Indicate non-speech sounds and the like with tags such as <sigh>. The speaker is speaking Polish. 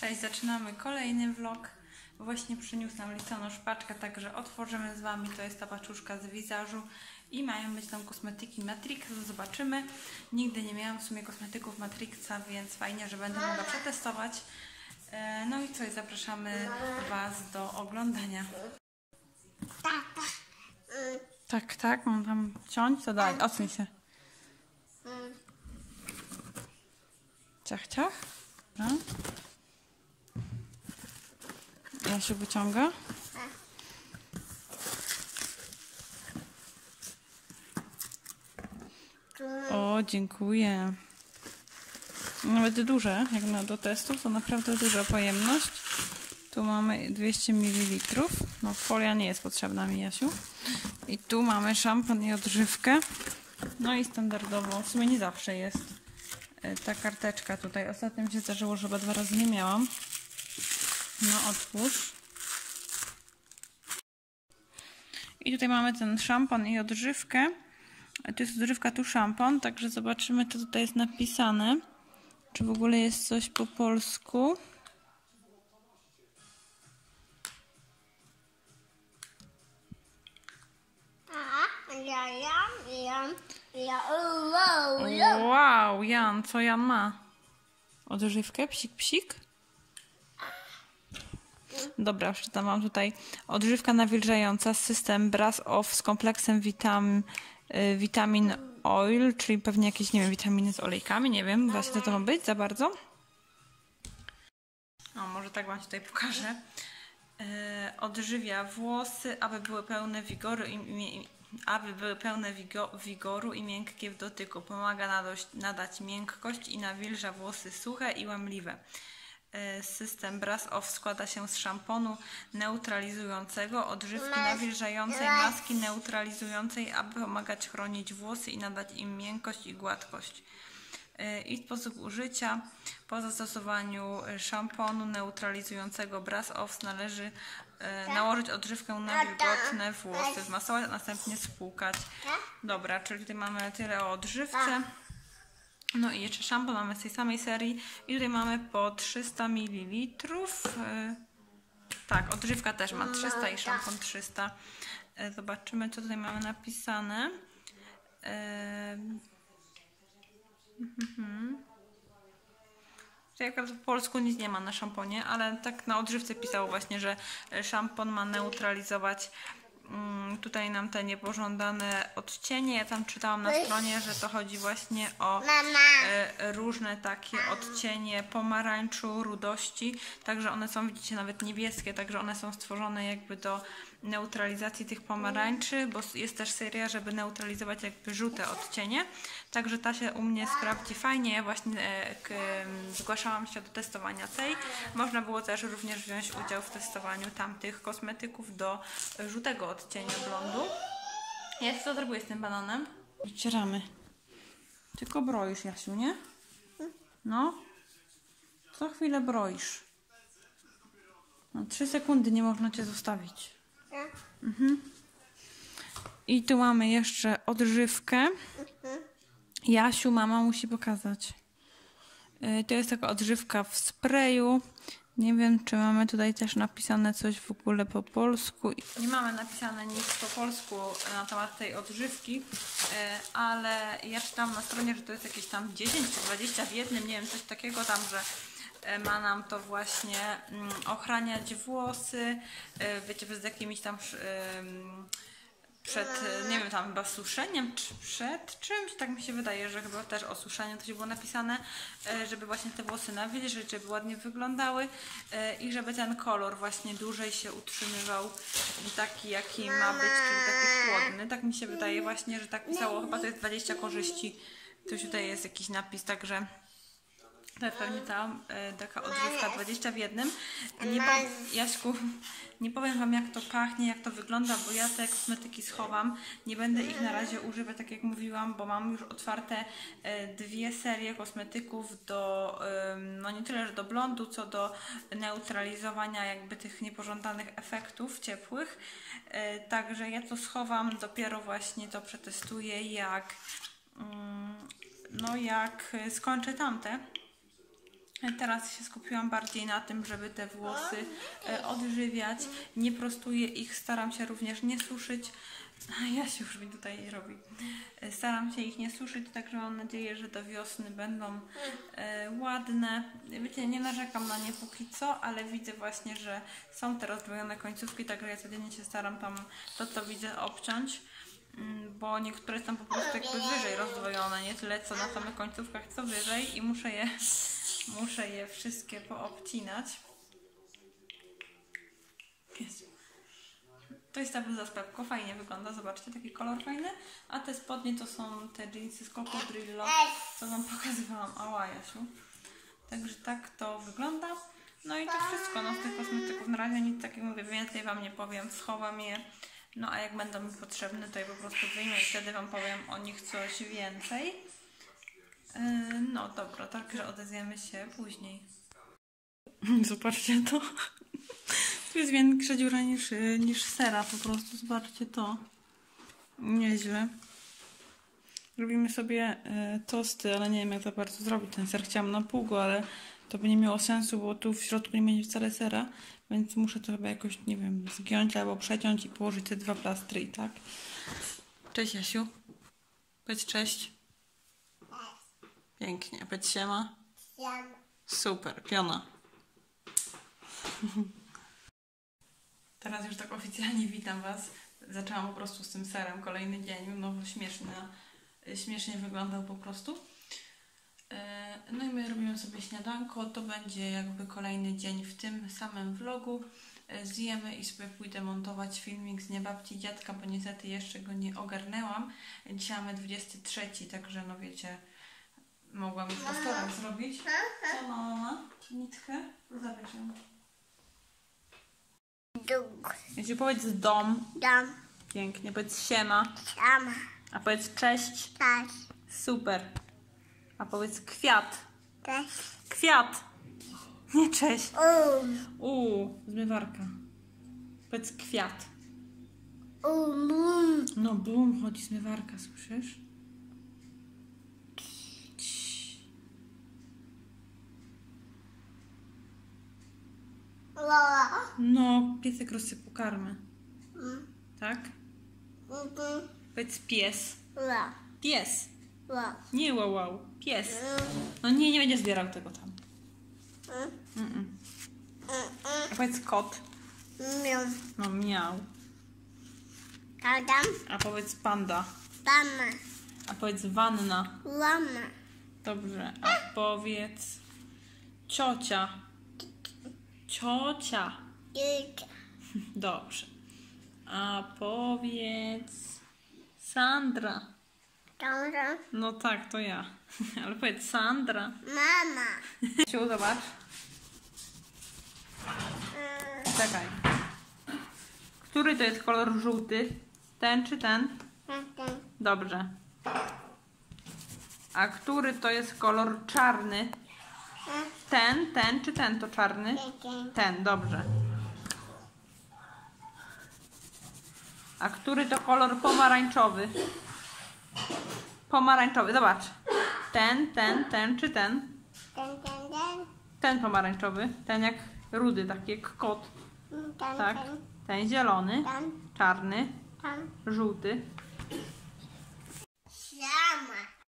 Cześć, zaczynamy kolejny vlog. Właśnie przyniósł nam listonosz paczkę, także otworzymy z Wami. To jest ta paczuszka z wizażu i mają być tam kosmetyki Matrixa, zobaczymy. Nigdy nie miałam w sumie kosmetyków Matrixa, więc fajnie, że będę mogła przetestować. E, No i co, i zapraszamy Was do oglądania. Tak, tak, mam tam ciąć, to daj, odsuń się. Ciach, ciach. Dobra. Ja się wyciąga. O, dziękuję. Nawet duże, jak na do testów, to naprawdę duża pojemność. Tu mamy 200 ml. No, folia nie jest potrzebna mi, Jasiu. I tu mamy szampon i odżywkę. No i standardowo, w sumie nie zawsze jest e, ta karteczka tutaj. Ostatnio mi się zdarzyło, że chyba dwa razy nie miałam. No, otwórz. I tutaj mamy ten szampon i odżywkę. To jest odżywka, tu szampon, także zobaczymy, co tutaj jest napisane. Czy w ogóle jest coś po polsku? Wow, Jan, co Jan ma? Odżywkę, psik, psik? Dobra, przeczytam wam tutaj. Odżywka nawilżająca, system Brass Off z kompleksem witam, y, witamin oil, czyli pewnie jakieś, nie wiem, witaminy z olejkami, nie wiem właśnie co to ma być za bardzo. O, może tak wam tutaj pokażę. E, odżywia włosy, aby były pełne wigoru i, i aby były pełne wigo, wigoru i miękkie w dotyku. Pomaga nadać miękkość i nawilża włosy suche i łamliwe. E, System Brass Off składa się z szamponu neutralizującego, odżywki nawilżającej, maski neutralizującej, aby pomagać chronić włosy i nadać im miękkość i gładkość. E, I sposób użycia. Po zastosowaniu szamponu neutralizującego Brass Off należy e, nałożyć odżywkę na wilgotne włosy, zmasować, a następnie spłukać. Dobra, czyli tutaj mamy tyle o odżywce. No i jeszcze szampon mamy z tej samej serii i tutaj mamy po 300 ml. Tak, odżywka też ma 300 i szampon 300. E, Zobaczymy, co tutaj mamy napisane. Tutaj akurat w polsku nic nie ma na szamponie, ale tak na odżywce pisało właśnie, że e, szampon ma neutralizować tutaj nam te niepożądane odcienie. Ja tam czytałam na stronie, że to chodzi właśnie o e, różne takie odcienie pomarańczu, rudości, także one są, widzicie, nawet niebieskie, także one są stworzone jakby do neutralizacji tych pomarańczy, bo s- jest też seria, żeby neutralizować jakby żółte odcienie, także ta się u mnie sprawdzi fajnie, ja właśnie em, zgłaszałam się do testowania tej, można było też również wziąć udział w testowaniu tamtych kosmetyków do żółtego odcienia blondu. Ja co zrobię z tym bananem? Wycieramy. Tylko broisz, Jasiu, nie? No. Co chwilę broisz. No, trzy sekundy nie można cię zostawić. Mhm. I tu mamy jeszcze odżywkę. Jasiu, mama musi pokazać. Y, To jest taka odżywka w sprayu. Nie wiem, czy mamy tutaj też napisane coś w ogóle po polsku. Nie mamy napisane nic po polsku na temat tej odżywki, y, ale ja czytałam na stronie, że to jest jakieś tam 10 czy 20 w jednym, nie wiem, coś takiego tam, że y, ma nam to właśnie mm, ochraniać włosy, y, wiecie, z jakimiś tam przed, e, nie wiem, tam chyba suszeniem, czy przed czymś, tak mi się wydaje, że chyba też o suszeniu coś było napisane, e, żeby właśnie te włosy nawilżyć, żeby ładnie wyglądały e, i żeby ten kolor właśnie dłużej się utrzymywał taki, jaki ma być, czyli taki chłodny. Tak mi się wydaje właśnie, że tak pisało, chyba to jest 20 korzyści, to tutaj jest jakiś napis, także... Jest pewnie ta e, taka odżywka 20 w jednym. Nie po, Jaśku, nie powiem Wam jak to pachnie, jak to wygląda, bo ja te kosmetyki schowam. Nie będę ich na razie używać, tak jak mówiłam, bo mam już otwarte e, dwie serie kosmetyków do, no nie tyle, że do blondu, co do neutralizowania jakby tych niepożądanych efektów ciepłych. E, Także ja to schowam, dopiero właśnie to przetestuję, jak, mm, no jak skończę tamte Teraz się skupiłam bardziej na tym, żeby te włosy e, odżywiać. Nie prostuję ich, staram się również nie suszyć. Ja się już mi tutaj robi. E, Staram się ich nie suszyć, także mam nadzieję, że do wiosny będą e, ładne. Wiecie, nie narzekam na nie póki co, ale widzę właśnie, że są te rozdwojone końcówki, także ja codziennie się staram tam to, co widzę, obciąć. Mm, Bo niektóre są po prostu jakby wyżej rozdwojone, nie tyle co na samych końcówkach, co wyżej i muszę je, muszę je wszystkie poobcinać. To jest ta bluza z Pepko, fajnie wygląda, zobaczcie, taki kolor fajny. A te spodnie to są te jeansy z Cocodrillo, co Wam pokazywałam, ała Jasiu. Także tak to wygląda. No i to wszystko, no z tych kosmetyków na razie nic takiego mówię, więcej Wam nie powiem, schowam je. No a jak będą mi potrzebne, to je po prostu wyjmę i wtedy Wam powiem o nich coś więcej. Yy, No dobra, także odezwiemy się później. <laughs> Zobaczcie to. Tu jest większa dziura niż, niż sera po prostu. Zobaczcie to. Nieźle. Robimy sobie y, tosty, ale nie wiem jak za bardzo zrobić ten ser. Chciałam na pół go, ale to by nie miało sensu, bo tu w środku nie będzie wcale sera, więc muszę to chyba jakoś, nie wiem, zgiąć albo przeciąć i położyć te dwa plastry i tak. Cześć Jasiu. Powiedz cześć. Pięknie. Powiedz siema. Super, piona. <laughs> Teraz już tak oficjalnie witam Was. Zaczęłam po prostu z tym serem kolejny dzień, no śmieszny, śmiesznie wyglądał po prostu. No i my robimy sobie śniadanko. To będzie jakby kolejny dzień w tym samym vlogu. E, Zjemy i sobie pójdę montować filmik z niebabci dziadka, bo niestety jeszcze go nie ogarnęłam. Dzisiaj mamy 23, także no wiecie, mogłam już wtorek zrobić. Co mama? Nitkę? Zabierz ją. Jeśli powiedz dom, dam pięknie, powiedz siema, sama a powiedz cześć, też super, a powiedz kwiat, też kwiat, nie cześć, um uuu, zmywarka, powiedz kwiat, um um no bum, chodzi zmywarka, słyszysz? Cii. la No, piesek rozsypał karmę, um tak? um Powiedz pies, la pies, la nie wow, wow, pies. No nie, nie będzie zbierał tego tam. um Mm-mm. A powiedz kot, miau no miał. kadam A powiedz panda. dama A powiedz wanna. lama Dobrze. A powiedz ciocia. Ciocia. dziecka Dobrze. A powiedz Sandra. Dobra No tak, to ja. <laughs> Ale powiedz Sandra. mama Siu, zobacz. Czekaj. Który to jest kolor żółty? Ten czy ten? Tata, Dobrze. A który to jest kolor czarny? Ten, ten czy ten to czarny? tata, Ten, dobrze. A który to kolor pomarańczowy? Pomarańczowy, zobacz. Ten, ten, ten czy ten? ten, ten, ten, Ten pomarańczowy. Ten jak rudy, taki jak kot. ten, Tak. ten, Ten zielony, ten, czarny, ten, żółty. sama.